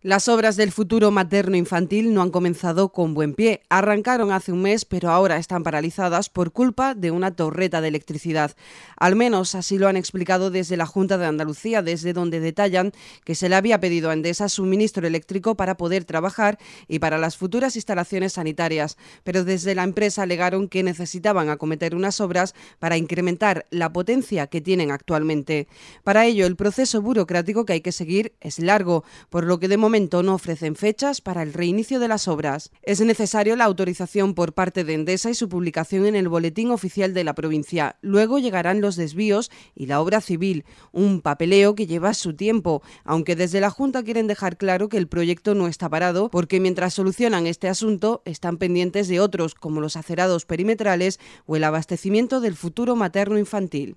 Las obras del futuro materno-infantil no han comenzado con buen pie. Arrancaron hace un mes, pero ahora están paralizadas por culpa de una torreta de electricidad. Al menos así lo han explicado desde la Junta de Andalucía, desde donde detallan que se le había pedido a Endesa suministro eléctrico para poder trabajar y para las futuras instalaciones sanitarias. Pero desde la empresa alegaron que necesitaban acometer unas obras para incrementar la potencia que tienen actualmente. Para ello, el proceso burocrático que hay que seguir es largo, por lo que de no ofrecen fechas para el reinicio de las obras. Es necesario la autorización por parte de Endesa y su publicación en el Boletín Oficial de la provincia. Luego llegarán los desvíos y la obra civil, un papeleo que lleva su tiempo, aunque desde la Junta quieren dejar claro que el proyecto no está parado porque mientras solucionan este asunto están pendientes de otros como los acerados perimetrales o el abastecimiento del futuro materno infantil.